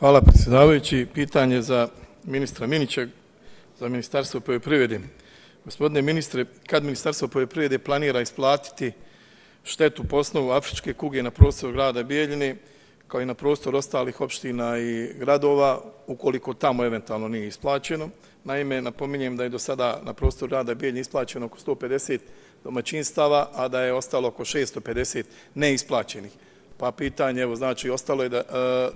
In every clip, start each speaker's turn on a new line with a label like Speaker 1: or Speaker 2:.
Speaker 1: Hvala predsjedavajući. Pitanje za ministra Minića, za Ministarstvo poljoprivrede. Gospodine ministre, kad Ministarstvo poljoprivrede planira isplatiti štetu po osnovu afričke kuge na prostoru grada Bijeljine, kao i na prostor ostalih opština i gradova, ukoliko tamo eventualno nije isplaćeno. Naime, napominjem da je do sada na prostor grada Bijeljine isplaćeno oko 150 domaćinstava, a da je ostalo oko 650 neisplaćenih. Pa pitanje, evo, znači, ostalo je da, e,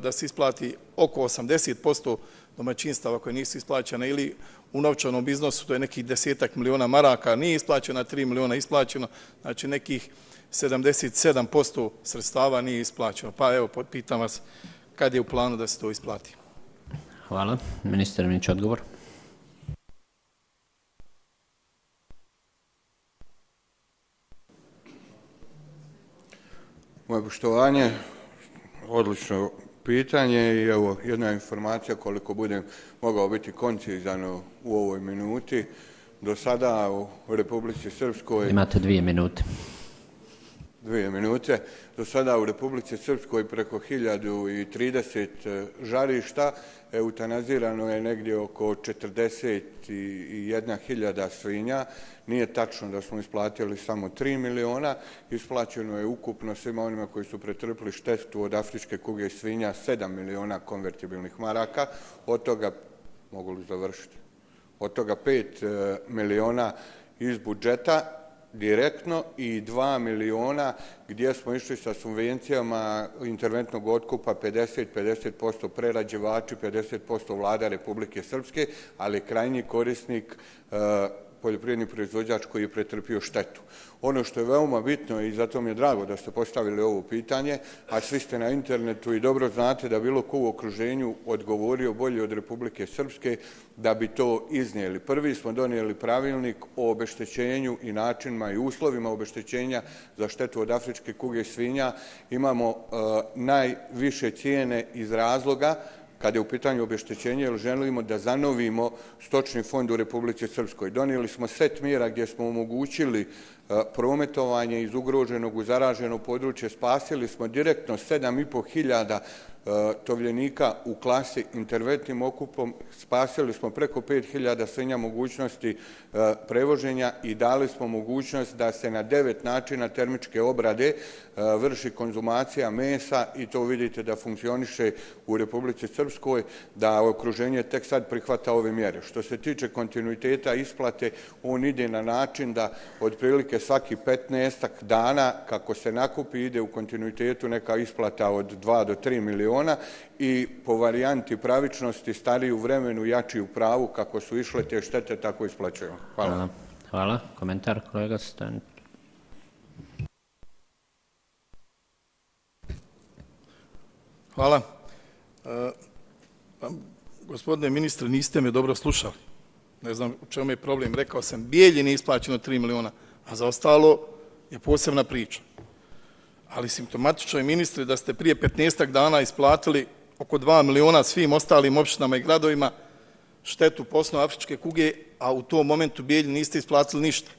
Speaker 1: da se isplati oko 80% domaćinstava koje nisu isplaćene ili u novčanom iznosu, to je nekih desetak miliona maraka, nije isplaćeno, 3 miliona isplaćeno, znači nekih 77% sredstava nije isplaćeno. Pa evo, pitam vas, kad je u planu da se to isplati?
Speaker 2: Hvala. Ministar Minić, odgovor.
Speaker 3: Moje poštovanje, odlično pitanje i evo jedna informacija koliko budem mogao biti koncizan u ovoj minuti. Do sada u Republici Srpskoj...
Speaker 2: Imate dvije minute
Speaker 3: dvije minute. Do sada u Republici Srpskoj preko 1030 e, žarišta eutanazirano je negdje oko 41.000 svinja. Nije tačno da smo isplatili samo 3 miliona. Isplaćeno je ukupno svima onima koji su pretrpili štetu od afričke kuge svinja 7 miliona konvertibilnih maraka. Od toga, mogu li završiti, od toga 5 e, miliona iz budžeta direktno i 2 miliona gdje smo išli sa subvencijama interventnog otkupa 50-50% prerađevači, 50% vlada Republike Srpske, ali krajnji korisnik e, poljoprivredni proizvođač koji je pretrpio štetu. Ono što je veoma bitno i zato mi je drago da ste postavili ovo pitanje, a svi ste na internetu i dobro znate da bilo ko u okruženju odgovorio bolje od Republike Srpske da bi to iznijeli. Prvi smo donijeli pravilnik o obeštećenju i načinima i uslovima obeštećenja za štetu od afričke kuge svinja. Imamo uh, najviše cijene iz razloga kada je u pitanju obještećenje, jer želimo da zanovimo stočni fond u Republike Srpskoj. Donijeli smo set mjera gdje smo omogućili e, prometovanje iz ugroženog u zaraženo područje. Spasili smo direktno 7,5 hiljada e, tovljenika u klasi interventnim okupom. Spasili smo preko 5000 svinja mogućnosti e, prevoženja i dali smo mogućnost da se na devet načina termičke obrade vrši konzumacija mesa i to vidite da funkcioniše u Republici Srpskoj, da okruženje tek sad prihvata ove mjere. Što se tiče kontinuiteta isplate, on ide na način da otprilike svaki 15 dana kako se nakupi ide u kontinuitetu neka isplata od 2 do 3 miliona i po varijanti pravičnosti stariji u vremenu, jači u pravu, kako su išle te štete, tako isplaćaju. Hvala. Hvala.
Speaker 2: Hvala. Komentar, kolega Stan.
Speaker 1: Hvala. Gospodine ministre, niste me dobro slušali. Ne znam u čemu je problem. Rekao sam, bijelji nije isplaćeno 3 miliona, a za ostalo je posebna priča ali simptomatično je, ministri, da ste prije 15 dana isplatili oko 2 miliona svim ostalim opštinama i gradovima štetu posno afričke kuge, a u tom momentu bijelji niste isplatili ništa.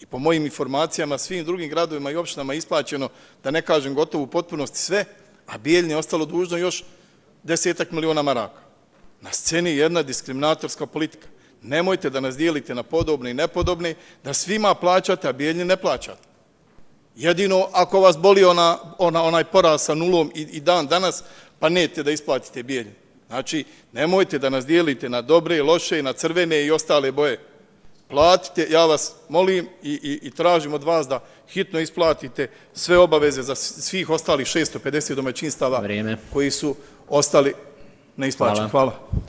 Speaker 1: I po mojim informacijama svim drugim gradovima i opštinama isplaćeno, da ne kažem gotovo u potpunosti sve, a Bijeljni je ostalo dužno još desetak miliona maraka. Na sceni je jedna diskriminatorska politika. Nemojte da nas dijelite na podobne i nepodobne, da svima plaćate, a bijelji ne plaćate. Jedino ako vas boli ona, ona, onaj poraz sa nulom i, i dan danas, pa nete da isplatite bijelje. Znači, nemojte da nas dijelite na dobre, loše, na crvene i ostale boje. Platite, ja vas molim i, i, i tražim od vas da hitno isplatite sve obaveze za svih ostalih 650 domaćinstava
Speaker 2: Vrijeme.
Speaker 1: koji su ostali neisplaćeni. Hvala. Hvala.